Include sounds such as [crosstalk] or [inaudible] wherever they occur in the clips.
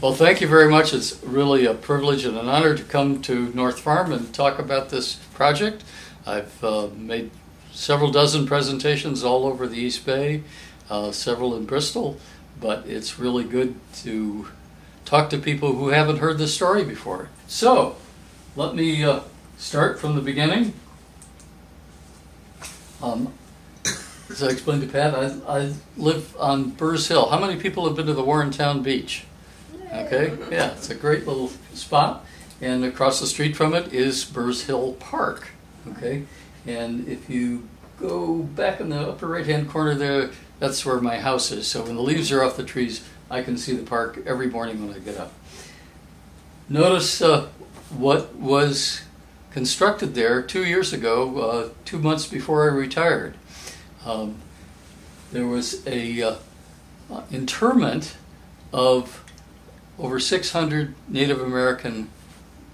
Well, thank you very much. It's really a privilege and an honor to come to North Farm and talk about this project. I've uh, made several dozen presentations all over the East Bay, uh, several in Bristol, but it's really good to talk to people who haven't heard this story before. So, let me uh, start from the beginning. Um, as I explained to Pat, I, I live on Burrs Hill. How many people have been to the Warrentown Beach? Okay, yeah, it's a great little spot. And across the street from it is Burrs Hill Park. Okay, and if you go back in the upper right hand corner there, that's where my house is. So when the leaves are off the trees, I can see the park every morning when I get up. Notice uh, what was constructed there two years ago, uh, two months before I retired. Um, there was a uh, interment of over 600 Native American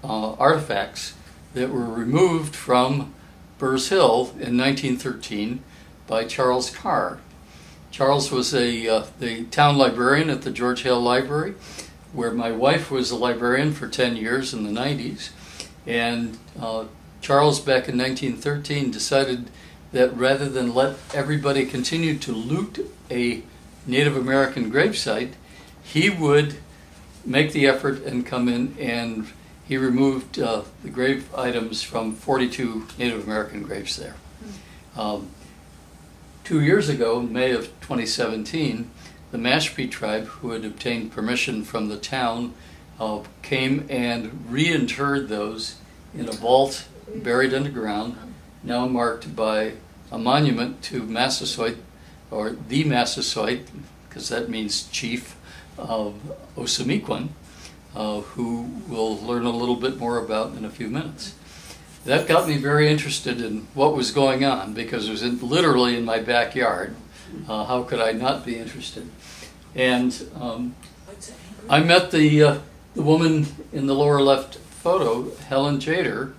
uh, artifacts that were removed from Burrs Hill in 1913 by Charles Carr. Charles was a uh, the town librarian at the George Hail Library, where my wife was a librarian for 10 years in the 90s. And uh, Charles, back in 1913, decided that rather than let everybody continue to loot a Native American gravesite, he would make the effort and come in and he removed uh, the grave items from 42 Native American graves there. Um, two years ago, May of 2017, the Mashpee tribe, who had obtained permission from the town, uh, came and reinterred those in a vault buried underground, now marked by a monument to Massasoit, or the Massasoit, because that means chief of Osamequin, uh, who we'll learn a little bit more about in a few minutes. That got me very interested in what was going on because it was in, literally in my backyard. Uh, how could I not be interested? And um, I met the, uh, the woman in the lower left photo, Helen Jader,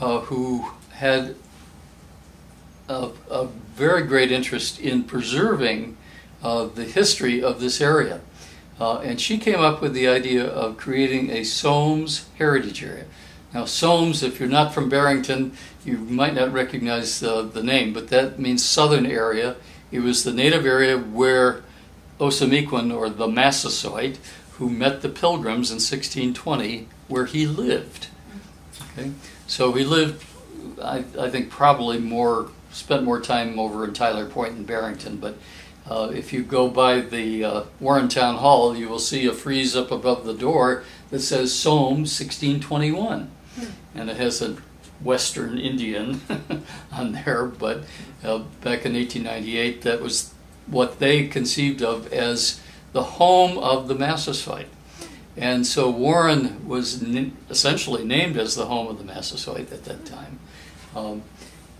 uh, who had a, a, very great interest in preserving uh, the history of this area. Uh, and she came up with the idea of creating a Sowams heritage area. Now, Sowams, if you're not from Barrington, you might not recognize uh, the name, but that means southern area. It was the native area where Osamequin, or the Massasoit, who met the Pilgrims in 1620, where he lived. Okay, so he lived, I, I think, probably more spent more time over in Tyler Point and Barrington, but uh, if you go by the uh, Warren Town Hall, you will see a frieze up above the door that says Sowams 1621. Hmm. And it has a Western Indian [laughs] on there, but uh, back in 1898, that was what they conceived of as the home of the Massasoit. And so Warren was essentially named as the home of the Massasoit at that time. Um,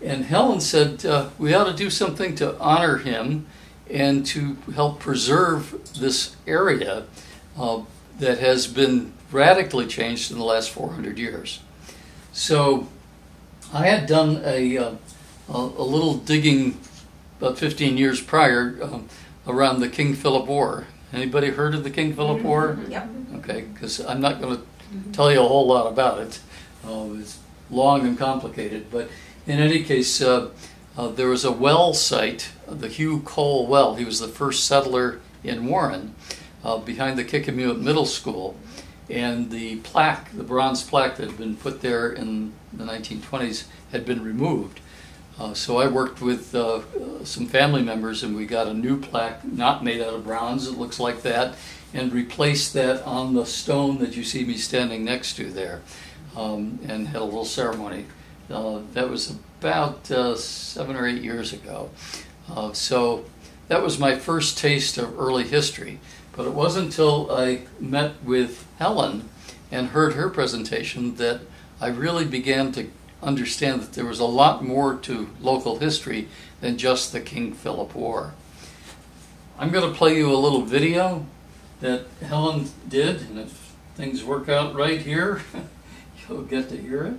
and Helen said, uh, we ought to do something to honor him and to help preserve this area uh, that has been radically changed in the last 400 years. So I had done a, uh, a, little digging about 15 years prior um, around the King Philip War. Anybody heard of the King Philip mm-hmm. War? Yep. Okay, because I'm not going to mm-hmm. tell you a whole lot about it. Uh, it's long and complicated, but in any case, uh, uh, there was a well site, the Hugh Cole Well. He was the first settler in Warren, uh, behind the Kickemuit Middle School. And the plaque, the bronze plaque that had been put there in the 1920s, had been removed. Uh, so I worked with uh, some family members and we got a new plaque, not made out of bronze, it looks like that, and replaced that on the stone that you see me standing next to there, um, and had a little ceremony. Uh, that was about uh, seven or eight years ago. Uh, so that was my first taste of early history. But it wasn't until I met with Helen and heard her presentation that I really began to understand that there was a lot more to local history than just the King Philip War. I'm going to play you a little video that Helen did, and if things work out right here, [laughs] you'll get to hear it.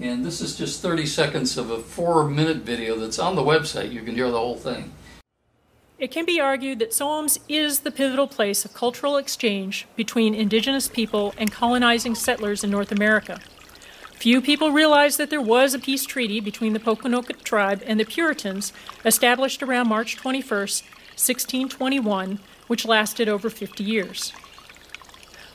And this is just 30 seconds of a four minute video that's on the website. You can hear the whole thing. It can be argued that Sowams is the pivotal place of cultural exchange between indigenous people and colonizing settlers in North America. Few people realize that there was a peace treaty between the Pokanoket tribe and the Puritans established around March 21, 1621, which lasted over 50 years.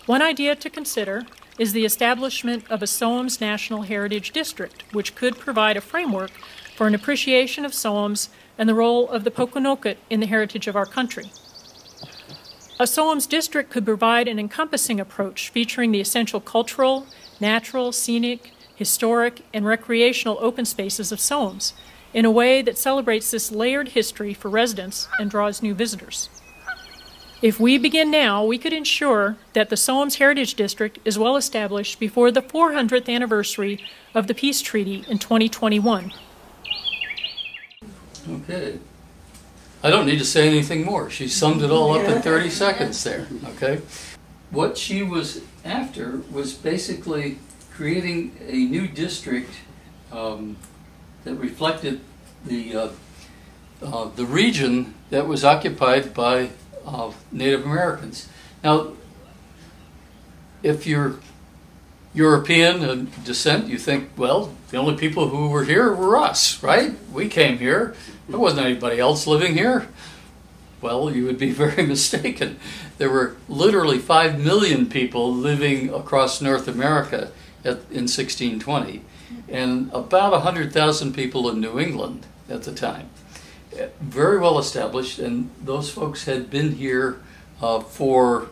One idea to consider is the establishment of a Sowams National Heritage District, which could provide a framework for an appreciation of Sowams and the role of the Pokanoket in the heritage of our country. A Sowams district could provide an encompassing approach featuring the essential cultural, natural, scenic, historic, and recreational open spaces of Sowams in a way that celebrates this layered history for residents and draws new visitors. If we begin now, we could ensure that the Sowams Heritage District is well established before the 400th anniversary of the Peace Treaty in 2021. Okay. I don't need to say anything more. She summed it all up in 30 seconds there. Okay. What she was after was basically creating a new district um, that reflected the uh, uh, the region that was occupied by uh, Native Americans. Now, if you're European descent, you think, well, the only people who were here were us, right? We came here. There wasn't anybody else living here. Well, you would be [laughs] very mistaken. There were literally 5 million people living across North America at, in 1620, and about 100,000 people in New England at the time. Very well established, and those folks had been here uh, for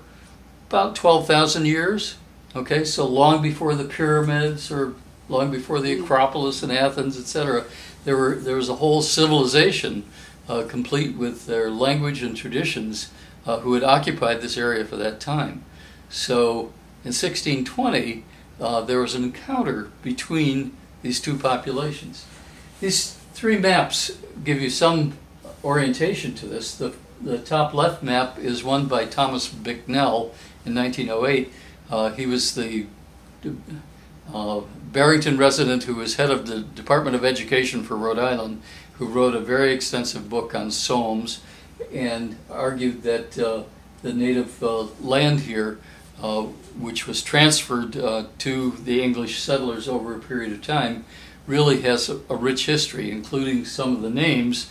about 12,000 years. Okay, so long before the pyramids or long before the Acropolis in Athens, etc., there were there was a whole civilization uh, complete with their language and traditions uh, who had occupied this area for that time. So in 1620, uh, there was an encounter between these two populations. These three maps give you some orientation to this. The, the top left map is one by Thomas Bicknell in 1908. Uh, he was the uh, Barrington resident who was head of the Department of Education for Rhode Island, who wrote a very extensive book on Sowams and argued that uh, the native uh, land here, uh, which was transferred uh, to the English settlers over a period of time, really has a, a rich history, including some of the names.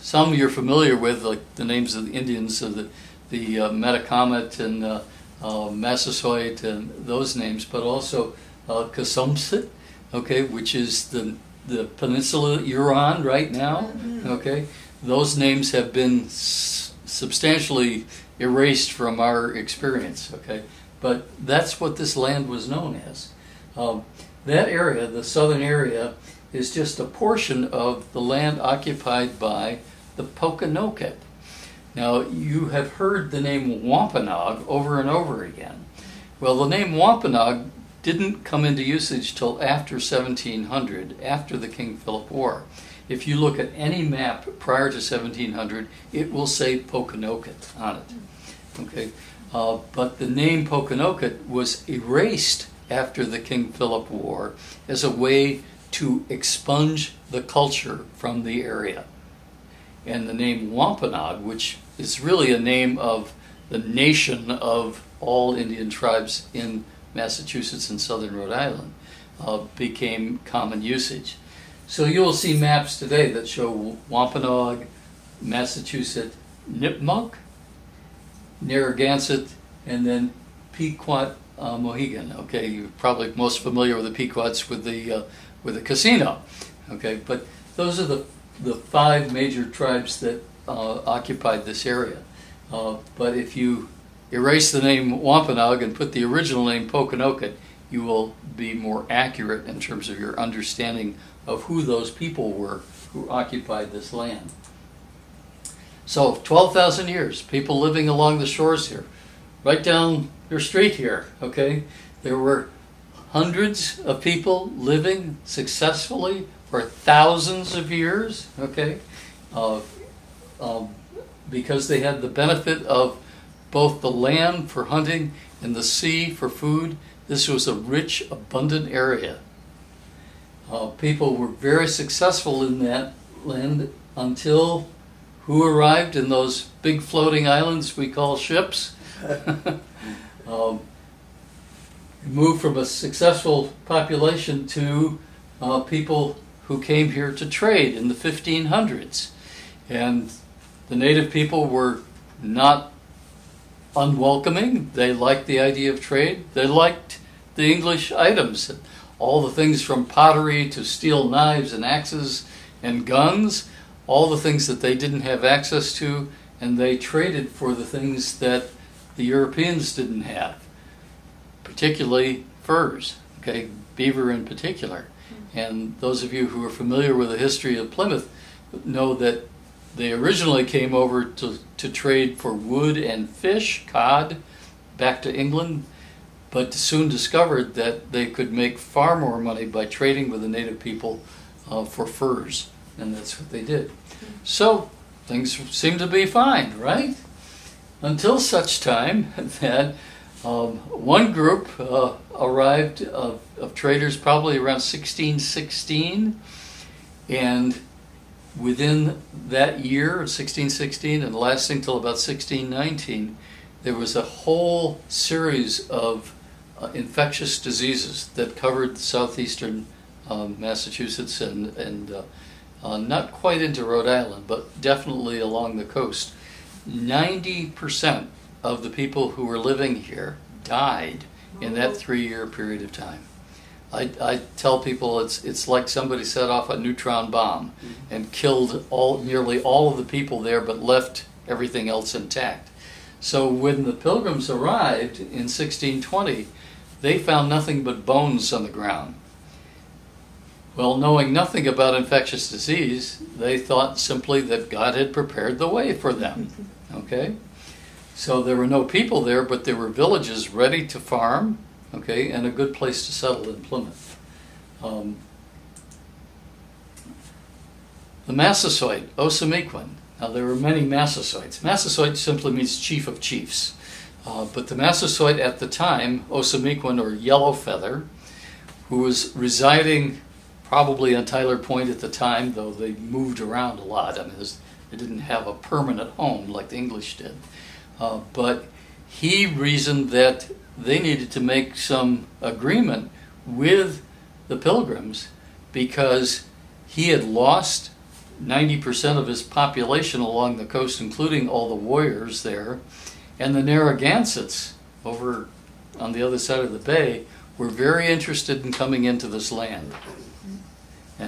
some you're familiar with, like the names of the Indians, of the, the uh, Metacomet and uh, Massasoit and those names, but also uh, Kasumsit, okay, which is the the peninsula you're on right now. Mm-hmm. Okay, those names have been s- substantially erased from our experience. Okay, but that's what this land was known as. Um, that area, the southern area, is just a portion of the land occupied by the Pokanoket. Now, you have heard the name Wampanoag over and over again. Well, the name Wampanoag didn't come into usage till after 1700, after the King Philip War. If you look at any map prior to 1700, it will say Pokanoket on it. Okay, uh, but the name Pokanoket was erased after the King Philip War as a way to expunge the culture from the area. And the name Wampanoag, which is really a name of the nation of all Indian tribes in Massachusetts and southern Rhode Island, uh, became common usage. So you'll see maps today that show Wampanoag, Massachusetts, Nipmuc, Narragansett, and then Pequot uh, Mohegan. Okay, you're probably most familiar with the Pequots with the uh, with the casino. Okay, but those are the the five major tribes that uh, occupied this area. Uh, but if you erase the name Wampanoag and put the original name Pokanoket, you will be more accurate in terms of your understanding of who those people were who occupied this land. So, 12,000 years, people living along the shores here, right down your street here, okay? There were hundreds of people living successfully for thousands of years, okay? Uh, um, because they had the benefit of both the land for hunting and the sea for food. This was a rich, abundant area. Uh, people were very successful in that land until who arrived in those big floating islands we call ships. [laughs] um, moved from a successful population to uh, people who came here to trade in the 1500s. And the native people were not unwelcoming. They liked the idea of trade. They liked the English items, all the things from pottery to steel knives and axes and guns, all the things that they didn't have access to, and they traded for the things that the Europeans didn't have, particularly furs, okay, beaver in particular. And those of you who are familiar with the history of Plymouth know that they originally came over to, to trade for wood and fish, cod, back to England, but soon discovered that they could make far more money by trading with the native people uh, for furs, and that's what they did. So things seemed to be fine, right? Until such time [laughs] that um, one group uh, arrived of, of traders probably around 1616, and within that year, of 1616, and lasting till about 1619, there was a whole series of uh, infectious diseases that covered southeastern um, Massachusetts and, and uh, uh, not quite into Rhode Island, but definitely along the coast. 90% of the people who were living here died in that three year period of time. I, I tell people it's it's like somebody set off a neutron bomb mm-hmm. and killed all nearly all of the people there, but left everything else intact. So when the Pilgrims arrived in 1620, they found nothing but bones on the ground. Well, knowing nothing about infectious disease, they thought simply that God had prepared the way for them. [laughs] Okay? So there were no people there, but there were villages ready to farm, okay, and a good place to settle in Plymouth. Um, the Massasoit, Osamequin. Now there were many Massasoits. Massasoit simply means chief of chiefs. Uh, but the Massasoit at the time, Osamequin or Yellow Feather, who was residing probably on Tyler Point at the time, though they moved around a lot. I mean, they didn't have a permanent home like the English did. Uh, but he reasoned that they needed to make some agreement with the pilgrims because he had lost 90% of his population along the coast, including all the warriors there. And the Narragansetts over on the other side of the bay were very interested in coming into this land.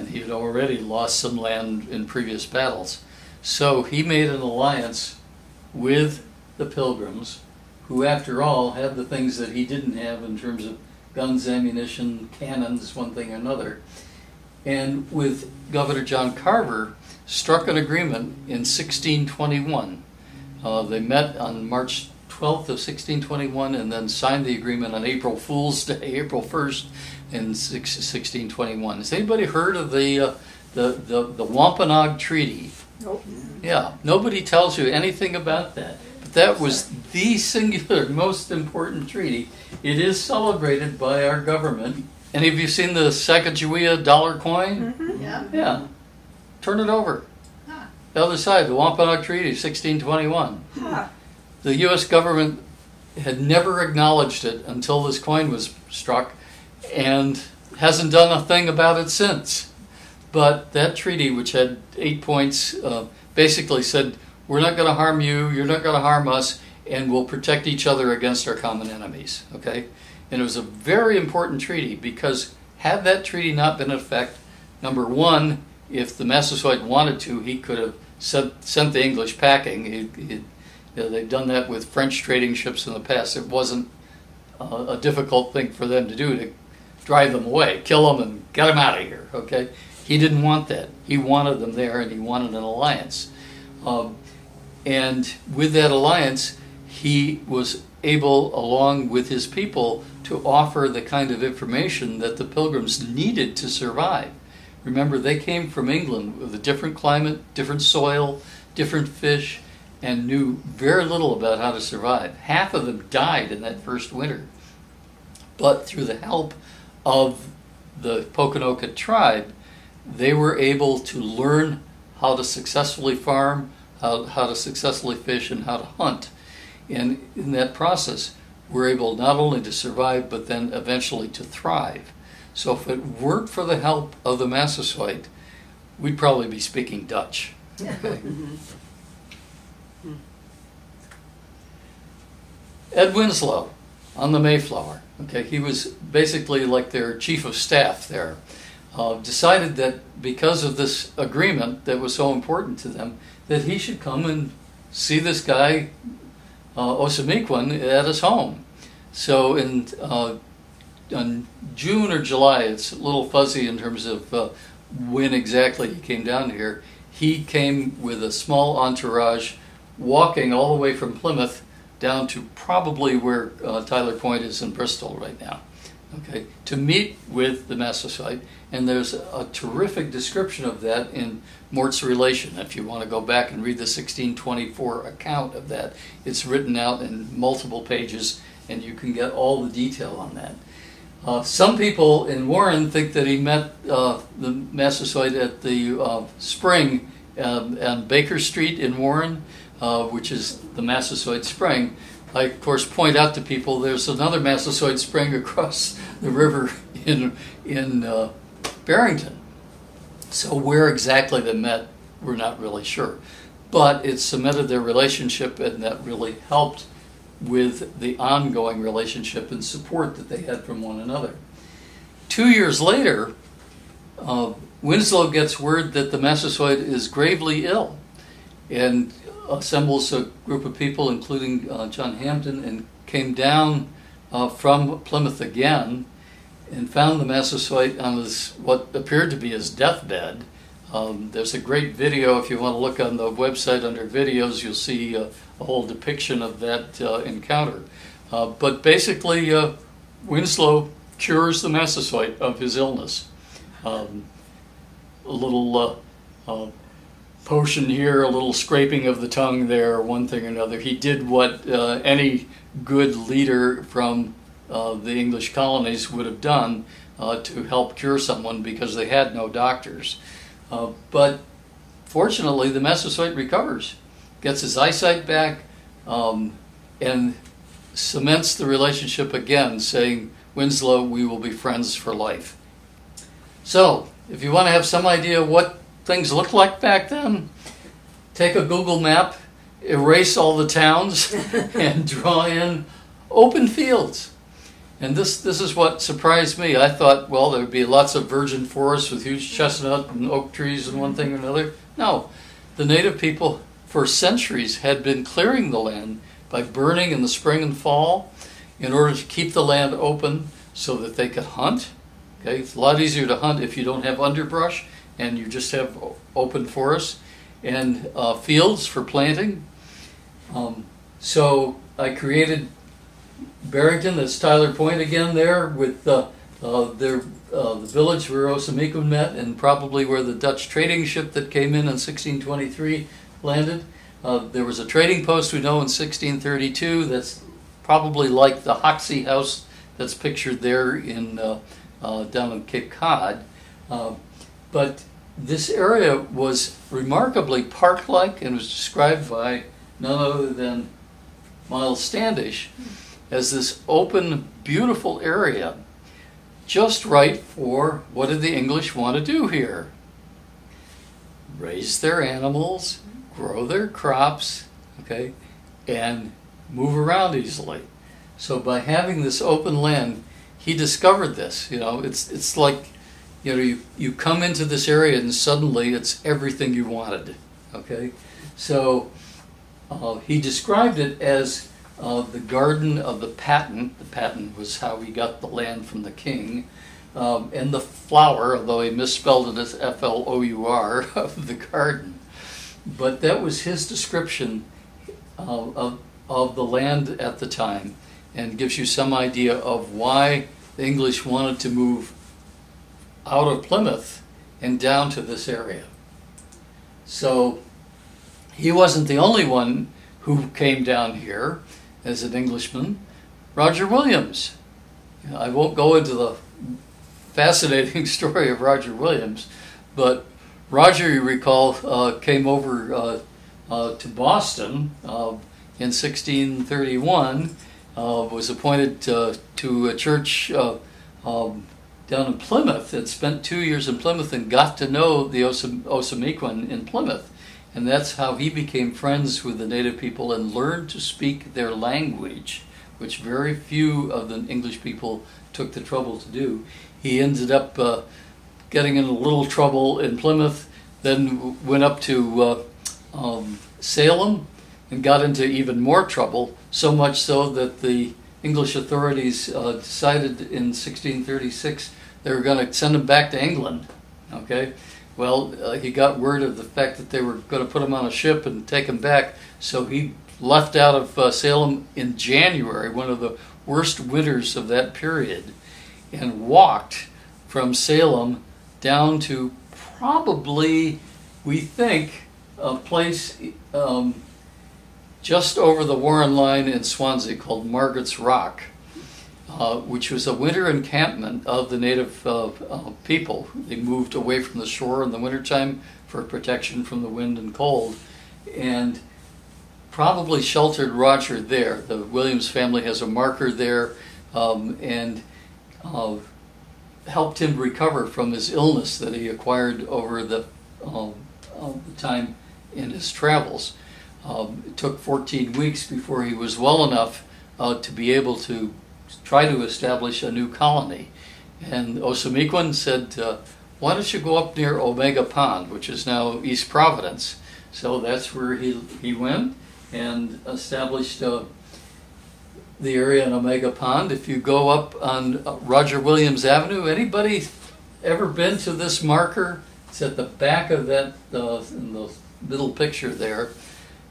And he had already lost some land in previous battles. So he made an alliance with the pilgrims, who, after all, had the things that he didn't have in terms of guns, ammunition, cannons, one thing or another. And with Governor John Carver, struck an agreement in 1621. Uh, they met on March 12th of 1621 and then signed the agreement on April Fool's [laughs] Day, April 1st, in 1621. Has anybody heard of the uh, the, the the Wampanoag Treaty? Nope. Yeah, nobody tells you anything about that But that was the [laughs] singular most important treaty. It is celebrated by our government. Any of you seen the Sacagawea dollar coin? Mm-hmm. Yeah. Yeah. Turn it over. Huh. The other side, the Wampanoag Treaty, 1621. Huh. The U.S. government had never acknowledged it until this coin was struck and hasn't done a thing about it since. But that treaty, which had eight points, uh, basically said we're not going to harm you, you're not going to harm us, and we'll protect each other against our common enemies. Okay? And it was a very important treaty because had that treaty not been in effect, number one, if the Massasoit wanted to, he could have sent, sent the English packing. He, he, you know, they've done that with French trading ships in the past. It wasn't uh, a difficult thing for them to do to drive them away, kill them, and get them out of here. Okay, he didn't want that. He wanted them there, and he wanted an alliance. Um, and with that alliance, he was able, along with his people, to offer the kind of information that the pilgrims needed to survive. Remember, they came from England with a different climate, different soil, different fish, and knew very little about how to survive. Half of them died in that first winter. But through the help of the Pokanoket tribe, they were able to learn how to successfully farm, how, how to successfully fish and how to hunt. And in that process, we're able not only to survive, but then eventually to thrive. So if it weren't for the help of the Massasoit, we'd probably be speaking Dutch. [laughs] Okay? Mm-hmm. Ed Winslow on the Mayflower. Okay, he was basically like their chief of staff there. Uh, decided that because of this agreement that was so important to them, that he should come and see this guy uh, Osamequin at his home. So in uh, in June or July, it's a little fuzzy in terms of uh, when exactly he came down here. He came with a small entourage, walking all the way from Plymouth down to probably where uh, Tyler Point is in Bristol right now. Okay, to meet with the Massasoit, and there's a terrific description of that in Mourt's Relation. If you want to go back and read the 1624 account of that, it's written out in multiple pages, and you can get all the detail on that. Uh, some people in Warren think that he met uh, the Massasoit at the uh, spring um, on Baker Street in Warren, uh, which is the Massasoit Spring. I, of course, point out to people there's another Massasoit Spring [laughs] across the river in, in uh, Barrington. So, where exactly they met, we're not really sure. But it cemented their relationship, and that really helped with the ongoing relationship and support that they had from one another. Two years later, uh, Winslow gets word that the Massasoit is gravely ill and assembles a group of people, including uh, John Hampden, and came down uh, from Plymouth again and found the Massasoit on his what appeared to be his deathbed. Um, there's a great video if you want to look on the website under videos. You'll see uh, a whole depiction of that uh, encounter. Uh, but basically, Winslow cures the Massasoit of his illness. Um, a little uh, uh, potion here, a little scraping of the tongue there, one thing or another. He did what uh, any good leader from uh, the English colonies would have done uh, to help cure someone because they had no doctors. but fortunately, the Massasoit recovers gets his eyesight back, um, and cements the relationship again, saying, Winslow, we will be friends for life. So, if you want to have some idea what things looked like back then, take a Google map, erase all the towns, [laughs] and draw in open fields. And this, this is what surprised me. I thought, well, there would be lots of virgin forests with huge chestnut and oak trees and one mm-hmm. thing or another. No, the native people for centuries had been clearing the land by burning in the spring and fall in order to keep the land open so that they could hunt. Okay, it's a lot easier to hunt if you don't have underbrush and you just have open forests and uh, fields for planting. Um, so I created Barrington, that's Tyler Point again there, with uh, uh, their, uh, the village where Osamequin met and probably where the Dutch trading ship that came in in 1623 landed. Uh, there was a trading post we know in 1632 that's probably like the Hoxie House that's pictured there in uh, uh, down in Cape Cod. But this area was remarkably park-like and was described by none other than Miles Standish as this open, beautiful area, just right for what did the English want to do here? Raise their animals, grow their crops, okay, and move around easily. So by having this open land, he discovered this. You know, it's it's like, you know, you, you come into this area and suddenly it's everything you wanted. Okay, so uh, he described it as uh, the garden of the patent. The patent was how he got the land from the king. Um, and the flower, although he misspelled it as F L O U R, [laughs] of the garden. But that was his description of, of, of the land at the time and gives you some idea of why the English wanted to move out of Plymouth and down to this area. So he wasn't the only one who came down here as an Englishman. Roger Williams. I won't go into the fascinating [laughs] story of Roger Williams, but Roger, you recall, uh, came over uh, uh, to Boston uh, in 1631, uh, was appointed uh, to a church um, down in Plymouth and spent two years in Plymouth and got to know the Osam- Osamequin in Plymouth. And that's how he became friends with the native people and learned to speak their language, which very few of the English people took the trouble to do. He ended up uh, getting in a little trouble in Plymouth, then went up to uh, um, Salem and got into even more trouble, so much so that the English authorities uh, decided in 1636 they were going to send him back to England. Okay? Well, uh, he got word of the fact that they were going to put him on a ship and take him back, so he left out of uh, Salem in January, one of the worst winters of that period, and walked from Salem down to probably, we think, a place um, just over the Warren Line in Swansea called Margaret's Rock. Uh, which was a winter encampment of the native uh, uh, people. They moved away from the shore in the wintertime for protection from the wind and cold, and probably sheltered Roger there. The Williams family has a marker there, um, and uh, helped him recover from his illness that he acquired over the, um, the time in his travels. Um, it took 14 weeks before he was well enough uh, to be able to try to establish a new colony. And Osamequin said, uh, Why don't you go up near Omega Pond, which is now East Providence? So that's where he, he went and established uh, the area in Omega Pond. If you go up on uh, Roger Williams Avenue, anybody ever been to this marker? It's at the back of that, in the middle picture there.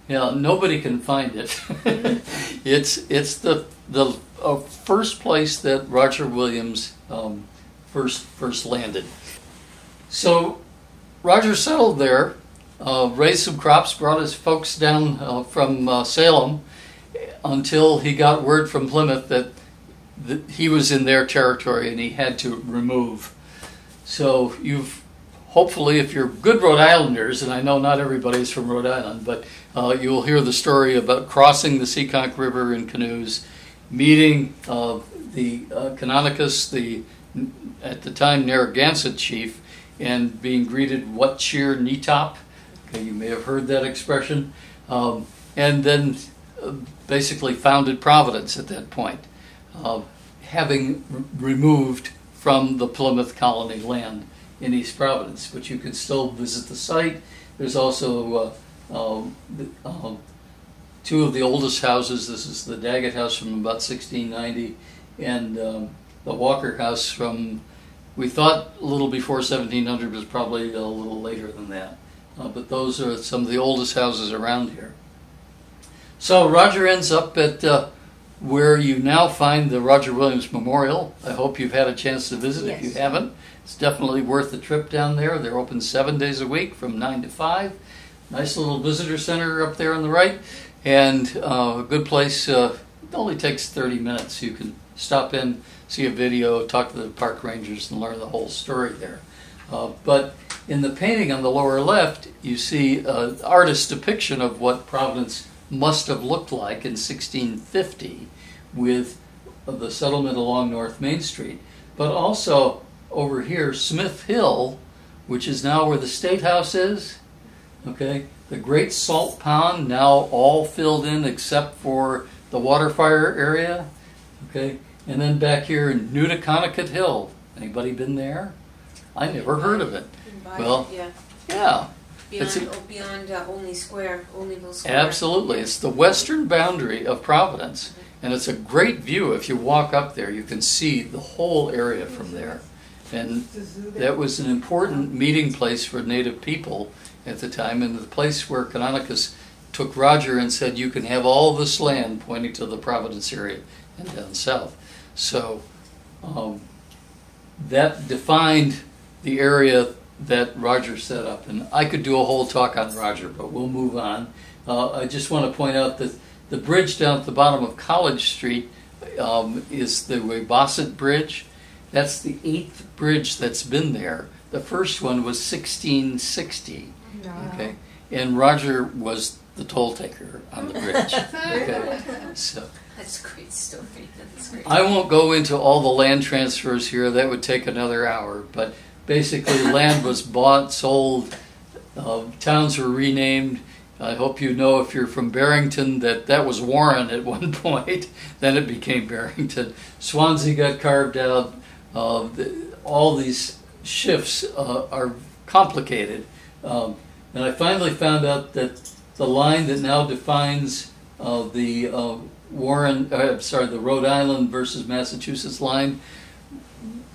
Yeah, nobody can find it. [laughs] it's it's the the uh, first place that Roger Williams um, first first landed. So Roger settled there, uh, raised some crops, brought his folks down uh, from uh, Salem until he got word from Plymouth that, that he was in their territory and he had to remove. So you've hopefully, if you're good Rhode Islanders, and I know not everybody's from Rhode Island, but uh, you'll hear the story about crossing the Seekonk River in canoes, meeting uh, the uh, Canonicus, the at the time Narragansett chief, and being greeted "What cheer, Netop?" Okay, you may have heard that expression, um, and then uh, basically founded Providence at that point, uh, having removed from the Plymouth colony land in East Providence. But you can still visit the site. There's also uh, um, two of the oldest houses. This is the Daggett House from about 1690, and um, the Walker House from we thought a little before 1700, but probably a little later than that. Uh, but those are some of the oldest houses around here. So Roger ends up at uh, where you now find the Roger Williams Memorial. I hope you've had a chance to visit. If you haven't, it's definitely worth the trip down there. They're open seven days a week from nine to five. Nice little visitor center up there on the right, and uh, a good place. Uh, it only takes 30 minutes. You can stop in, see a video, talk to the park rangers, and learn the whole story there. Uh, but in the painting on the lower left, you see an artist's depiction of what Providence must have looked like in 1650 with the settlement along North Main Street. But also over here, Smith Hill, which is now where the State House is. Okay, the Great Salt Pond now all filled in except for the water fire area. Okay, and then back here in Neutaconkanut Hill. Anybody been there? I never heard of it. Well, yeah, Yeah, it's beyond, oh, beyond uh, Olney Square, Olneyville Square. absolutely. It's the western boundary of Providence, and it's a great view. If you walk up there, you can see the whole area from there. And that was an important meeting place for Native people at the time, and the place where Canonicus took Roger and said, "You can have all this land," pointing to the Providence area and down south. So um, that defined the area that Roger set up, and I could do a whole talk on Roger, but we'll move on. Uh, I just want to point out that the bridge down at the bottom of College Street um, is the Weybosset Bridge. That's the eighth bridge that's been there. The first one was 1660. Okay, and Roger was the toll taker on the bridge. [laughs] Okay, so That's a great story. That's great. I won't go into all the land transfers here. That would take another hour. But basically, land was bought, sold, uh, towns were renamed. I hope you know if you're from Barrington that that was Warren at [laughs] one point. then it became Barrington. Swansea got carved out. Uh, the, all these shifts uh, are complicated. Um, and I finally found out that the line that now defines uh, the uh, Warren, uh, sorry, the Rhode Island versus Massachusetts line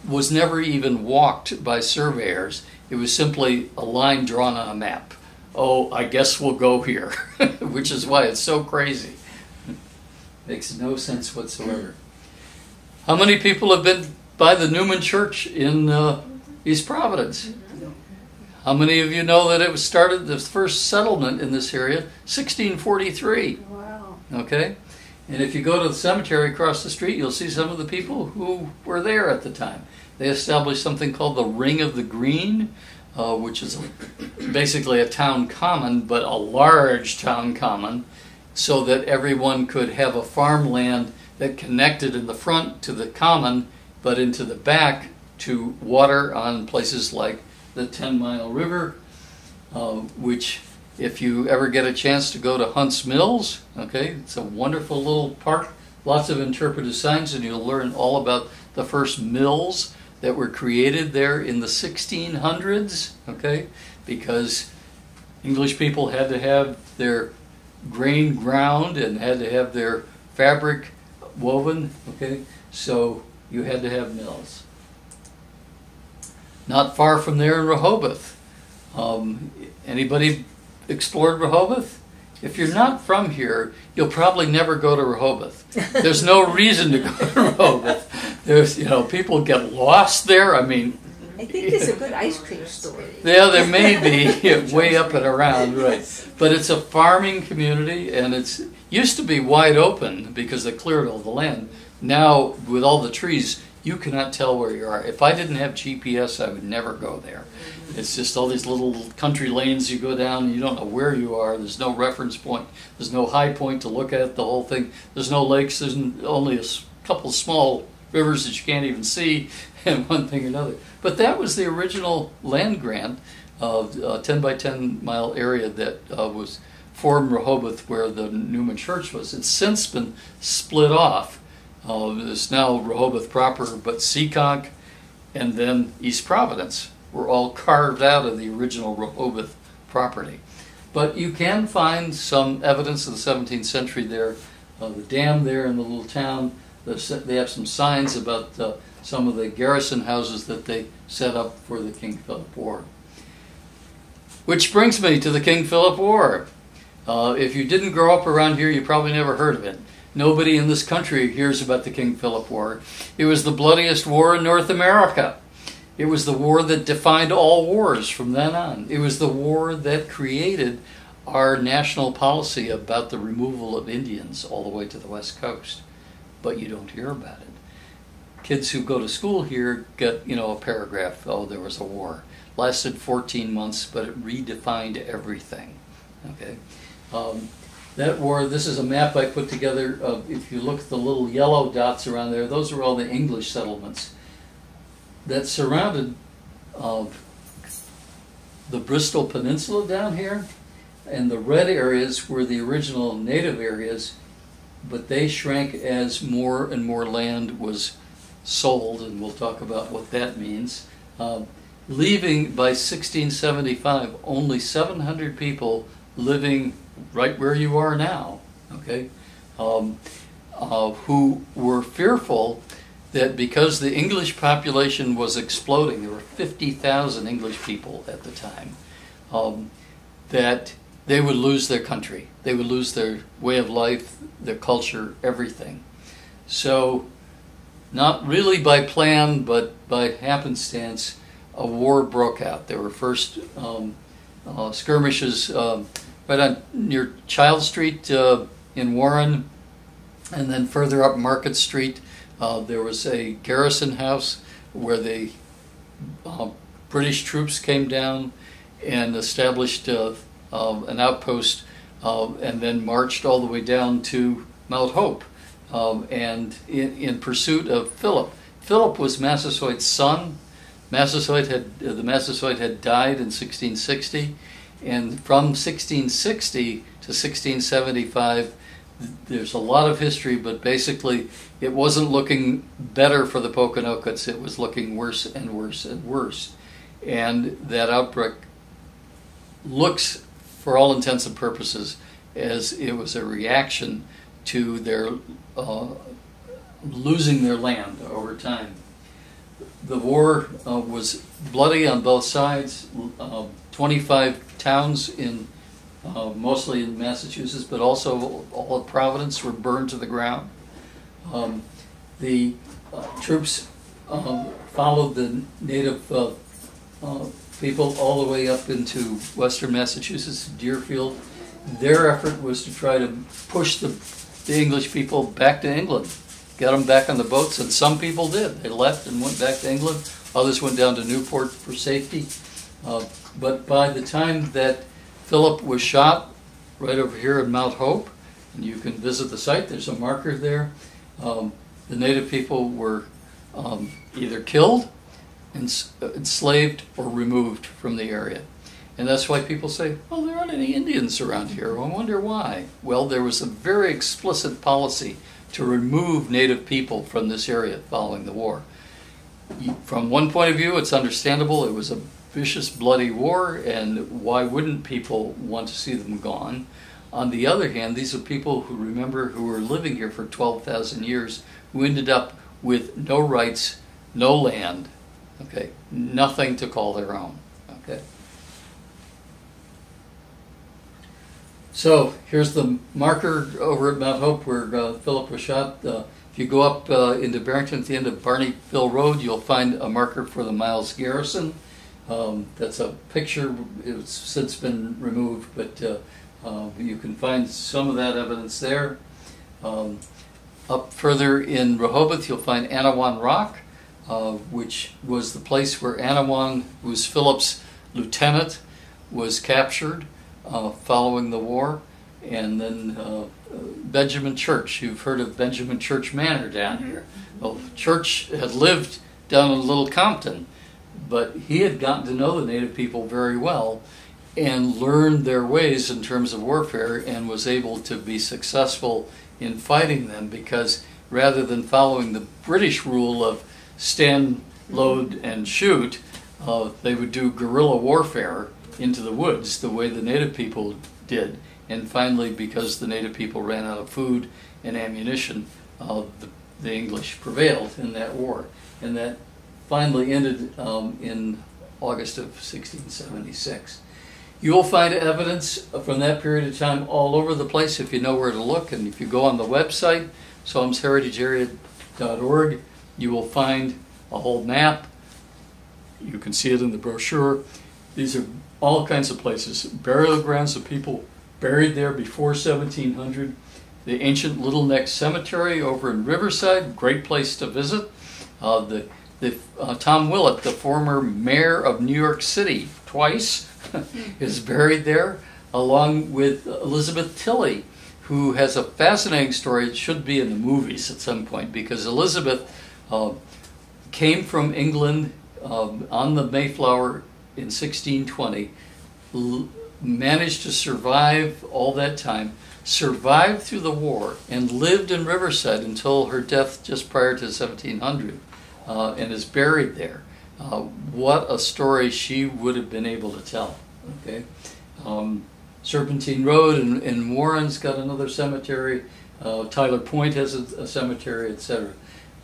was never even walked by surveyors. It was simply a line drawn on a map. Oh, I guess we'll go here, [laughs] which is why it's so crazy. Makes no sense whatsoever. How many people have been by the Newman Church in uh, East Providence? How many of you know that it was started, the first settlement in this area, 1643? Wow. Okay? And if you go to the cemetery across the street, you'll see some of the people who were there at the time. They established something called the Ring of the Green, uh, which is a, basically a town common, but a large town common, so that everyone could have a farmland that connected in the front to the common, but into the back to water on places like the Ten Mile River, uh, which if you ever get a chance to go to Hunts Mills, okay, it's a wonderful little park, lots of interpretive signs, and you'll learn all about the first mills that were created there in the 1600s, okay, because English people had to have their grain ground and had to have their fabric woven, okay, so you had to have mills. Not far from there in Rehoboth. Um, anybody explored Rehoboth? If you're not from here, you'll probably never go to Rehoboth. There's no reason to go to Rehoboth. There's, you know, people get lost there. I mean, I think there's a good ice cream store. yeah, there may be [laughs] [laughs] way up and around, right? But it's a farming community, and it's used to be wide open because they cleared all the land. Now, with all the trees, you cannot tell where you are. If I didn't have GPS, I would never go there. It's just all these little country lanes you go down, and you don't know where you are. There's no reference point. There's no high point to look at the whole thing. There's no lakes. There's only a couple small rivers that you can't even see, [laughs] and one thing or another. But that was the original land grant of a 10 by 10 mile area that uh, was formed Rehoboth, where the Newman Church was. It's since been split off. Uh, it's now Rehoboth proper, but Seekonk and then East Providence were all carved out of the original Rehoboth property. But you can find some evidence of the 17th century there, uh, the dam there in the little town. They have some signs about uh, some of the garrison houses that they set up for the King Philip War. Which brings me to the King Philip War. Uh, if you didn't grow up around here, you probably never heard of it. Nobody in this country hears about the King Philip War. It was the bloodiest war in North America. It was the war that defined all wars from then on. It was the war that created our national policy about the removal of Indians all the way to the West Coast. But you don't hear about it. Kids who go to school here get, you know, a paragraph, oh, there was a war. Lasted 14 months, but it redefined everything. Okay? Um, that war, this is a map I put together. Uh, if you look at the little yellow dots around there, those are all the English settlements that surrounded uh, the Bristol Peninsula down here, and the red areas were the original native areas, but they shrank as more and more land was sold, and we'll talk about what that means. Um, leaving by 1675 only 700 people living right where you are now, okay, um, uh, who were fearful that because the English population was exploding, there were 50,000 English people at the time, um, that they would lose their country. They would lose their way of life, their culture, everything. So, not really by plan, but by happenstance, a war broke out. There were first um, uh, skirmishes um, right on near Child Street uh, in Warren, and then further up Market Street. Uh, there was a garrison house where the uh, British troops came down and established uh, uh, an outpost um, and then marched all the way down to Mount Hope, um, and in, in pursuit of Philip. Philip was Massasoit's son. Massasoit had the Massasoit had died in 1660, and from 1660 to 1675, there's a lot of history, but basically it wasn't looking better for the Pokanokets. It was looking worse and worse and worse, and that outbreak looks, for all intents and purposes, as it was a reaction to their uh, losing their land over time. The war uh, was bloody on both sides. Uh, 25 towns in uh, mostly in Massachusetts, but also all of Providence were burned to the ground. Um, the uh, troops um, followed the native uh, uh, people all the way up into western Massachusetts, Deerfield. Their effort was to try to push the, the English people back to England, get them back on the boats, and some people did. They left and went back to England. Others went down to Newport for safety. But by the time that Philip was shot right over here at Mount Hope, and you can visit the site, there's a marker there. Um, the native people were um, either killed, ens- enslaved, or removed from the area. And that's why people say, well, there aren't any Indians around here. I wonder why. Well, there was a very explicit policy to remove native people from this area following the war. From one point of view, it's understandable. It was a vicious, bloody war, and why wouldn't people want to see them gone? On the other hand, these are people who remember who were living here for 12,000 years, who ended up with no rights, no land, okay, nothing to call their own, okay. So here's the marker over at Mount Hope where uh, Philip was shot. Uh, if you go up uh, into Barrington at the end of Barneyville Road, you'll find a marker for the Miles Garrison. Um, that's a picture. It's since been removed, but uh, uh, you can find some of that evidence there. Um, up further in Rehoboth, you'll find Anawan Rock, uh, which was the place where Anawan, who was Philip's lieutenant, was captured uh, following the war. And then uh, Benjamin Church. You've heard of Benjamin Church Manor down here. Well, Church had lived down in Little Compton, but he had gotten to know the native people very well and learned their ways in terms of warfare and was able to be successful in fighting them because rather than following the British rule of stand, load, and shoot, uh, they would do guerrilla warfare into the woods the way the native people did. And finally, because the native people ran out of food and ammunition, uh, the, the English prevailed in that war. And that finally ended um, in August of 1676. You will find evidence from that period of time all over the place if you know where to look. And if you go on the website, sowamsheritagearea.org, you will find a whole map. You can see it in the brochure. These are all kinds of places burial grounds of people buried there before 1700. The ancient Little Neck Cemetery over in Riverside, great place to visit. Uh, the the, uh, Tom Willett, the former mayor of New York City, twice, [laughs] is buried there, along with Elizabeth Tilley, who has a fascinating story. It should be in the movies at some point because Elizabeth uh, came from England um, on the Mayflower in 1620, l- managed to survive all that time, survived through the war, and lived in Riverside until her death just prior to 1700 uh, and is buried there. Uh, what a story she would have been able to tell. Okay, um, Serpentine Road and, and Warren's got another cemetery. Uh, Tyler Point has a, a cemetery, etc.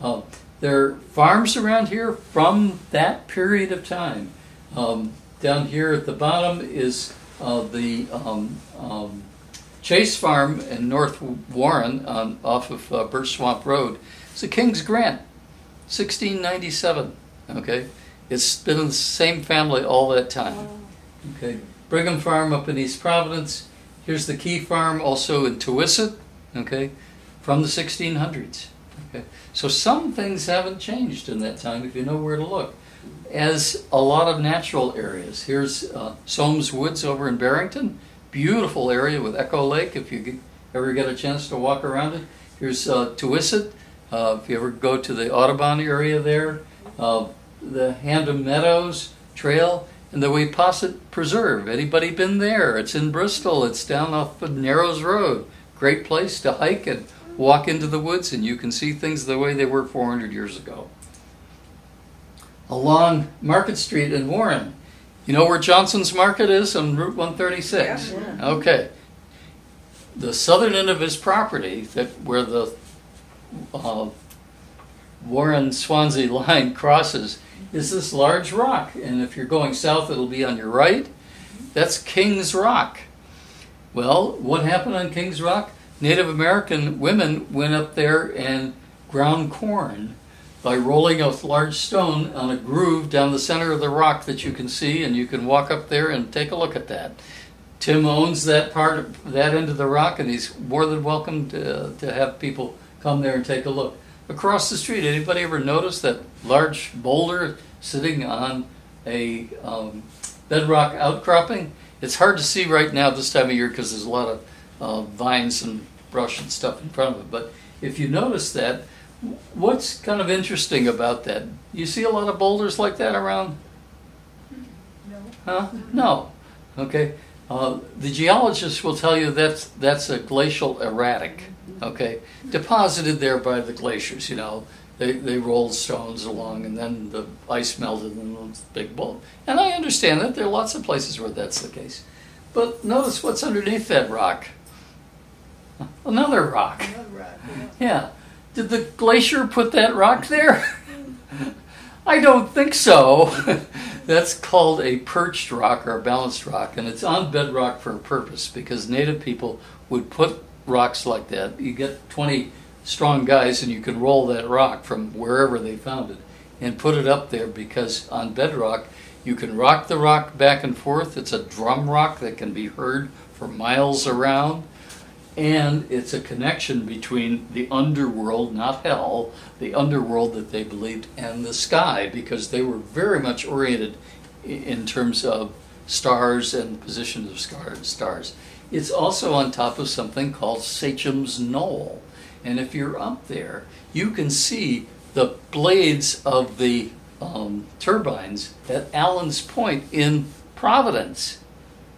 Uh, there are farms around here from that period of time. Um, down here at the bottom is uh, the um, um, Chase Farm in North Warren on, off of uh, Birch Swamp Road. It's a King's Grant 1697. Okay, it's been in the same family all that time. Okay, Brigham Farm up in East Providence. Here's the Key Farm, also in Touisset. Okay, from the 1600s. Okay, so some things haven't changed in that time if you know where to look. As a lot of natural areas. Here's uh, Sowams Woods over in Barrington. beautiful area with Echo Lake. If you ever get a chance to walk around it, here's uh. Uh, if you ever go to the Audubon area there, uh, the Hamden Meadows Trail, and the Weeposset Preserve. Anybody been there? It's in Bristol. It's down off of Narrows Road. Great place to hike and walk into the woods, and you can see things the way they were 400 years ago. Along Market Street in Warren, you know where Johnson's Market is on Route 136? Yeah. Okay. The southern end of his property, that where the uh, Warren Swansea [laughs] line crosses, is this large rock. And if you're going south, it'll be on your right. That's King's Rock. Well, what happened on King's Rock? Native American women went up there and ground corn by rolling a large stone on a groove down the center of the rock that you can see, and you can walk up there and take a look at that. Tim owns that part, of that end of the rock, and he's more than welcome to, to have people come there and take a look. Across the street, anybody ever notice that large boulder sitting on a um, bedrock outcropping? It's hard to see right now this time of year because there's a lot of uh, vines and brush and stuff in front of it. But if you notice that, what's kind of interesting about that? You see a lot of boulders like that around? No. Huh? No. Okay. Uh, the geologists will tell you that's that's a glacial erratic. Okay, deposited there by the glaciers. You know, they they rolled stones along, and then the ice melted, and those big bowl. And I understand that there are lots of places where that's the case. But notice what's underneath that rock. Another rock. Yeah. Did the glacier put that rock there? [laughs] I don't think so. [laughs] That's called a perched rock or a balanced rock, and it's on bedrock for a purpose because native people would put rocks like that. You get 20 strong guys, and you can roll that rock from wherever they found it and put it up there because on bedrock, you can rock the rock back and forth. It's a drum rock that can be heard for miles around. And it's a connection between the underworld, not hell, the underworld that they believed, and the sky, because they were very much oriented in terms of stars and positions of stars. It's also on top of something called Sachem's Knoll. And if you're up there, you can see the blades of the um, turbines at Allen's Point in Providence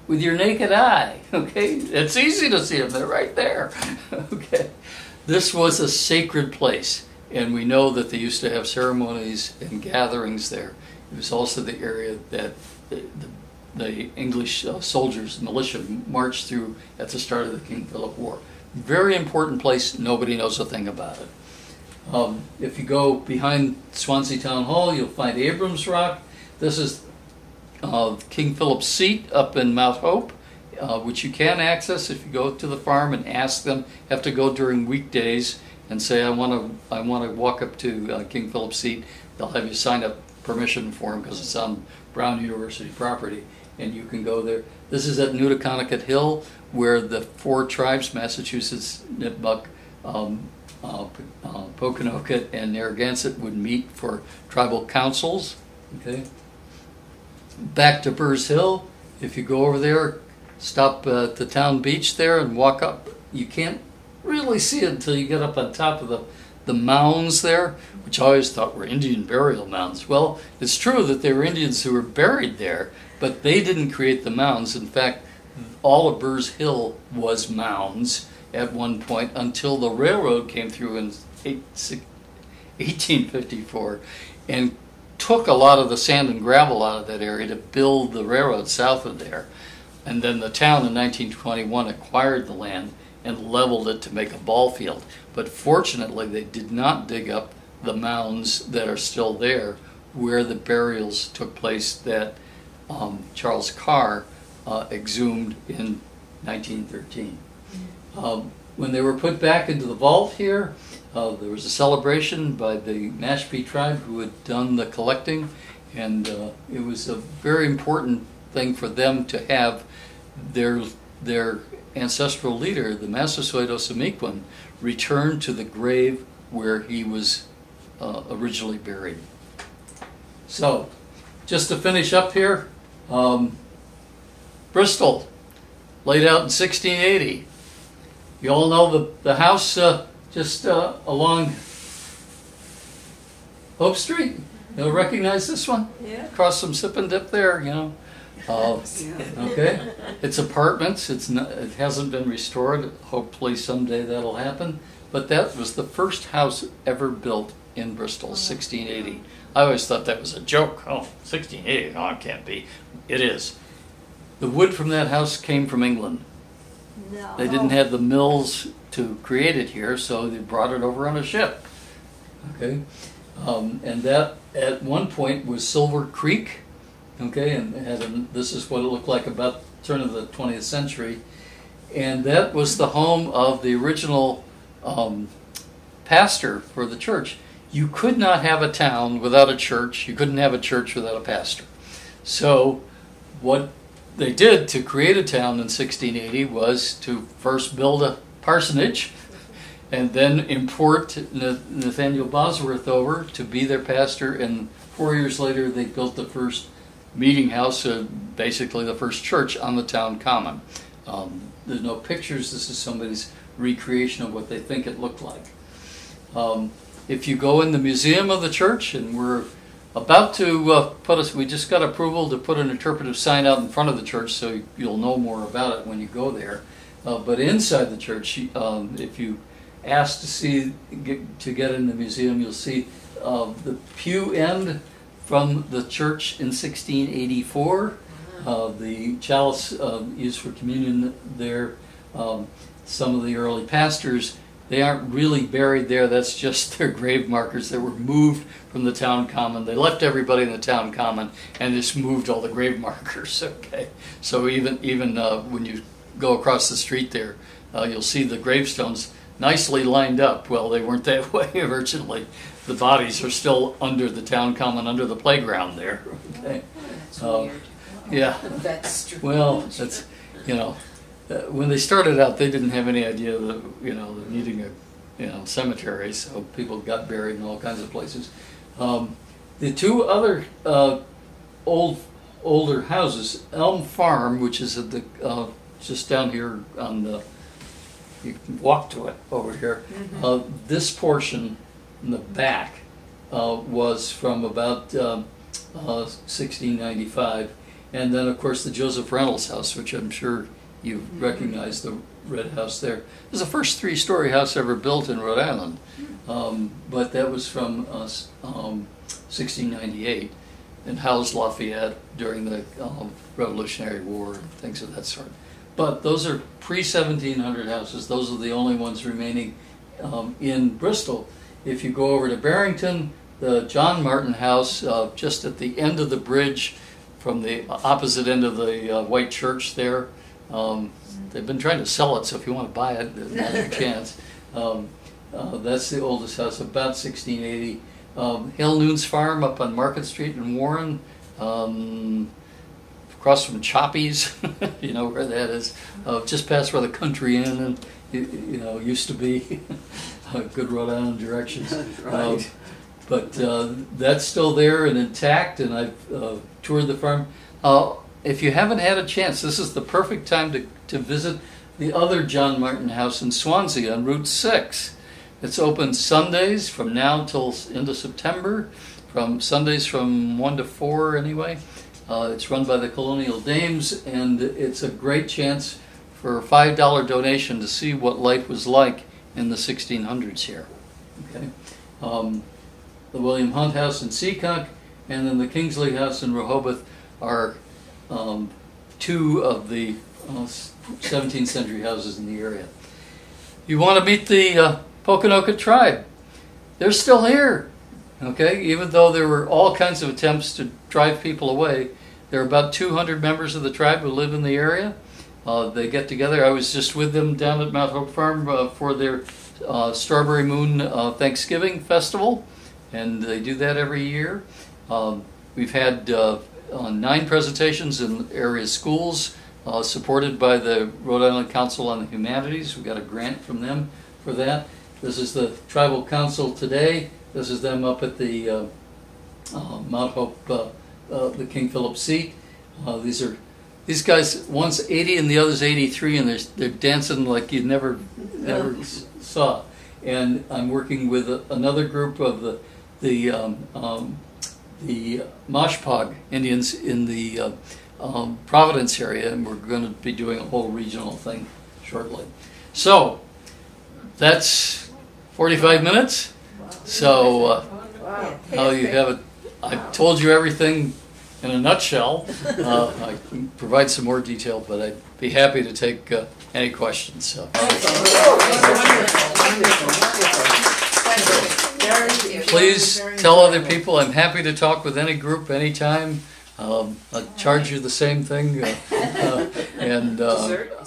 with your naked eye. [laughs] Okay, it's easy to see them; they're right there. [laughs] okay, this was a sacred place, and we know that they used to have ceremonies and gatherings there. It was also the area that the, the, the English uh, soldiers, militia, marched through at the start of the King Philip War. Very important place. Nobody knows a thing about it. Um, if you go behind Swansea Town Hall, you'll find Abrams Rock. This is uh, King Philip's seat up in Mount Hope, uh, which you can access if you go to the farm and ask them. Have to go during weekdays and say, "I want to, I want to walk up to uh, King Philip's seat." They'll have you sign up permission form because it's on Brown University property, and you can go there. This is at Neutaconkanut Hill, where the four tribes, Massachusetts, Nipmuc, um, uh, uh, and Narragansett, would meet for tribal councils. Okay back to Burrs Hill. If you go over there, stop at the town beach there and walk up. You can't really see it until you get up on top of the, the mounds there, which I always thought were Indian burial mounds. Well, it's true that there were Indians who were buried there, but they didn't create the mounds. In fact, all of Burrs Hill was mounds at one point until the railroad came through in 1854 and took a lot of the sand and gravel out of that area to build the railroad south of there. And then the town in 1921 acquired the land and leveled it to make a ball field. But fortunately, they did not dig up the mounds that are still there where the burials took place that um, Charles Carr uh, exhumed in 1913. Um, when they were put back into the vault here, uh, there was a celebration by the Mashpee tribe who had done the collecting, and uh, it was a very important thing for them to have their their ancestral leader, the Massasoit Osamequin, return to the grave where he was uh, originally buried. So, just to finish up here, um, Bristol. laid out in 1680. You all know the, the house uh, just uh, along Hope Street. You'll recognize this one? Yeah. Across some Sip and Dip there, you know. Uh, [laughs] okay, [laughs] it's apartments. It's not, it hasn't been restored. Hopefully someday that'll happen. But that was the first house ever built in Bristol, 1680. I always thought that was a joke. Oh, 1680? No, it can't be. It is. The wood from that house came from England. No. They didn't have the mills to create it here, so they brought it over on a ship. Okay, um, and that at one point was Silver Creek. Okay, and it had a, this is what it looked like about turn of the 20th century, and that was the home of the original um, pastor for the church. You could not have a town without a church. You couldn't have a church without a pastor. So, what they did to create a town in 1680 was to first build a parsonage and then import Nathaniel Bosworth over to be their pastor. And four years later, they built the first meeting house, uh, basically the first church on the town common. Um, there's no pictures. This is somebody's recreation of what they think it looked like. Um, if you go in the museum of the church, and we're about to uh, put us, we just got approval to put an interpretive sign out in front of the church, so you'll know more about it when you go there. Uh, but inside the church, um, if you ask to see get, to get in the museum, you'll see uh, the pew end from the church in 1684. Uh, the chalice uh, used for communion there. Um, some of the early pastors, they aren't really buried there. That's just their grave markers that were moved from the town common. They left everybody in the town common and just moved all the grave [laughs] markers. Okay, so even even uh, when you go across the street there, uh, you'll see the gravestones nicely lined up. Well, they weren't that [laughs] way originally. The bodies are still under the town common, under the playground there. Okay, That's Um, yeah. That's true. Well, that's you know, uh, when they started out, they didn't have any idea that you know needing a you know cemetery, so people got buried in all kinds of places. Um, the two other uh, old older houses, Elm Farm, which is at the uh, just down here on the you can walk to it over here. Uh, this portion in the back uh, was from about um, uh, 1695. And then, of course, the Joseph Reynolds house, which I'm sure you recognize the red house there. It was the first three story house ever built in Rhode Island. Um, but that was from uh, um, 1698 and housed Lafayette during the um, Revolutionary War and things of that sort. But those are pre 1700 houses. Those are the only ones remaining um, in Bristol. If you go over to Barrington, the John Martin House, uh, just at the end of the bridge from the opposite end of the uh, White Church there, um, they've been trying to sell it, so if you want to buy it, now's [laughs] your chance. Um, uh, that's the oldest house, about 1680. Um, Hill Noon's Farm up on Market Street in Warren, um, across from Choppy's, [laughs] you know where that is, uh, just past where the Country Inn and you, you know used to be. [laughs] uh, good Rhode Island directions. Right. Um, but uh, that's still there and intact, and I've uh, toured the farm. If you haven't had a chance, this is the perfect time to, to visit the other John Martin house in Swansea on Route 6. It's open Sundays from now till into September, from Sundays from 1 to 4 anyway. Uh, it's run by the Colonial Dames, and it's a great chance for a $5 donation to see what life was like in the 1600s here. Okay. Um, the William Hunt House in Seekonk, and then the Kingsley House in Rehoboth are um, two of the uh, 17th century houses in the area. You want to meet the uh, tribe? They're still here. Okay, even though there were all kinds of attempts to drive people away, there are about 200 members of the tribe who live in the area. Uh, they get together. I was just with them down at Mount Hope Farm uh, for their uh, Strawberry Moon uh, Thanksgiving Festival, and they do that every year. Um, we've had uh, nine presentations in area schools, uh, supported by the Rhode Island Council on the Humanities. We got a grant from them for that. This is the Tribal Council today. This is them up at the uh, uh, Mount Hope, uh, uh, the King Philip seat. Uh, these are these guys, one's 80 and the other's 83, and they're, they're dancing like you never, never saw. And I'm working with a, another group of the, the, um, um, the Mashapaug Indians in the uh, um, Providence area, and we're going to be doing a whole regional thing shortly. So, that's 45 minutes. So, uh, Wow. now you have it. I've told you everything in a nutshell. Uh, I can provide some more detail, but I'd be happy to take uh, any questions. So. Please tell other people I'm happy to talk with any group anytime. Um, I'll charge you the same thing. Uh, uh, and uh, Dessert? uh,